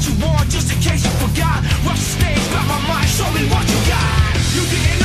what you want just in case you forgot. Rush the stage, grab my mind, show me what you got. You didn't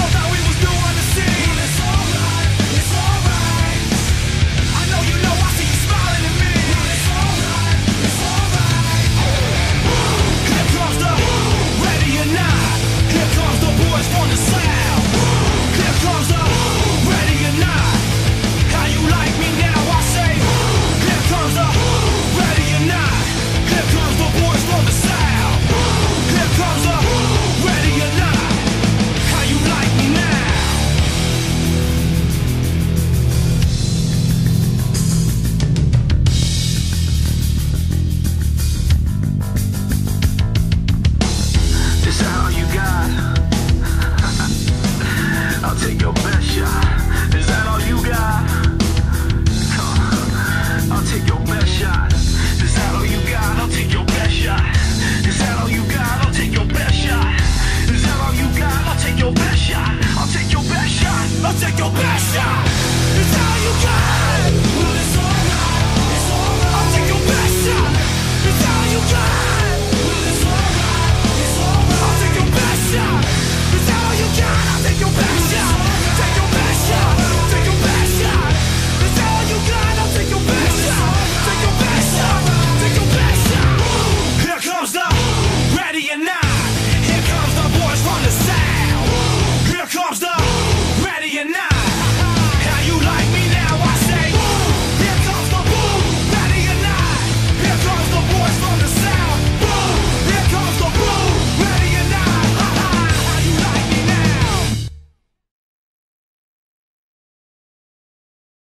I'll take your best shot. It's all you got.